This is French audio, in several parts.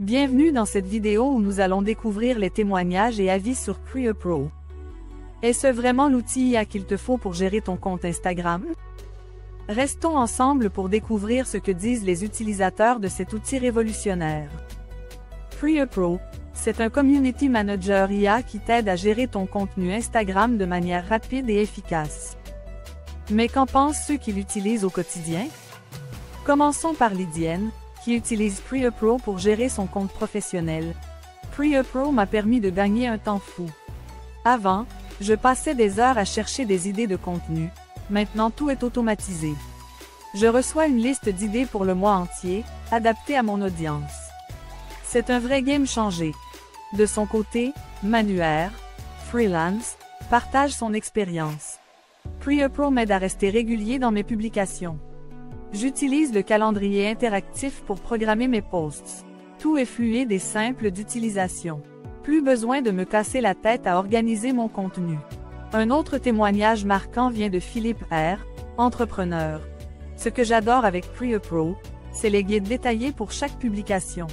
Bienvenue dans cette vidéo où nous allons découvrir les témoignages et avis sur Creo Pro. Est-ce vraiment l'outil IA qu'il te faut pour gérer ton compte Instagram? Restons ensemble pour découvrir ce que disent les utilisateurs de cet outil révolutionnaire. Creo Pro, c'est un community manager IA qui t'aide à gérer ton contenu Instagram de manière rapide et efficace. Mais qu'en pensent ceux qui l'utilisent au quotidien? Commençons par Lydienne, qui utilise Prea Pro pour gérer son compte professionnel. Prea Pro m'a permis de gagner un temps fou. Avant, je passais des heures à chercher des idées de contenu. Maintenant tout est automatisé. Je reçois une liste d'idées pour le mois entier, adaptée à mon audience. C'est un vrai game changé. De son côté, Manuaire, freelance, partage son expérience. Prea Pro m'aide à rester régulier dans mes publications. J'utilise le calendrier interactif pour programmer mes posts. Tout est fluide et simple d'utilisation. Plus besoin de me casser la tête à organiser mon contenu. Un autre témoignage marquant vient de Philippe R., entrepreneur. Ce que j'adore avec Pro, c'est les guides détaillés pour chaque publication.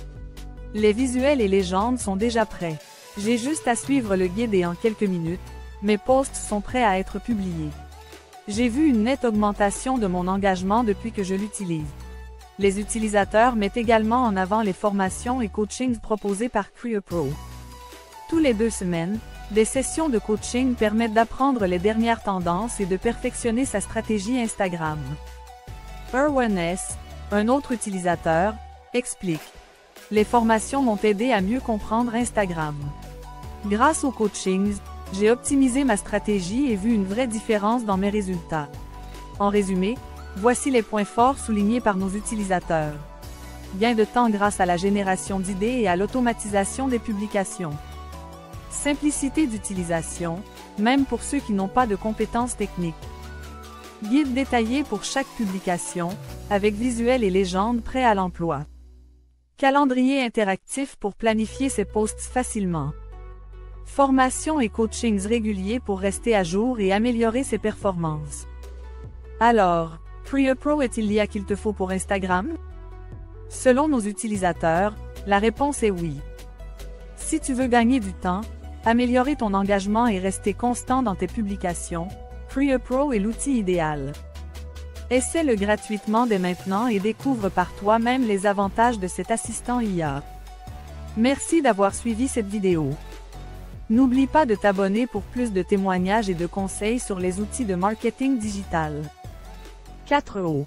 Les visuels et légendes sont déjà prêts. J'ai juste à suivre le guide et en quelques minutes, mes posts sont prêts à être publiés. J'ai vu une nette augmentation de mon engagement depuis que je l'utilise. Les utilisateurs mettent également en avant les formations et coachings proposés par Pro. Tous les deux semaines, des sessions de coaching permettent d'apprendre les dernières tendances et de perfectionner sa stratégie Instagram. Erwan S., un autre utilisateur, explique. Les formations m'ont aidé à mieux comprendre Instagram. Grâce aux coachings, j'ai optimisé ma stratégie et vu une vraie différence dans mes résultats. En résumé, voici les points forts soulignés par nos utilisateurs. Gain de temps grâce à la génération d'idées et à l'automatisation des publications. Simplicité d'utilisation, même pour ceux qui n'ont pas de compétences techniques. Guide détaillé pour chaque publication, avec visuels et légendes prêts à l'emploi. Calendrier interactif pour planifier ses posts facilement. Formation et coachings réguliers pour rester à jour et améliorer ses performances. Alors, Pro est-il l'IA qu'il te faut pour Instagram? Selon nos utilisateurs, la réponse est oui. Si tu veux gagner du temps, améliorer ton engagement et rester constant dans tes publications, Pro est l'outil idéal. Essaie-le gratuitement dès maintenant et découvre par toi-même les avantages de cet assistant IA. Merci d'avoir suivi cette vidéo. N'oublie pas de t'abonner pour plus de témoignages et de conseils sur les outils de marketing digital. 4O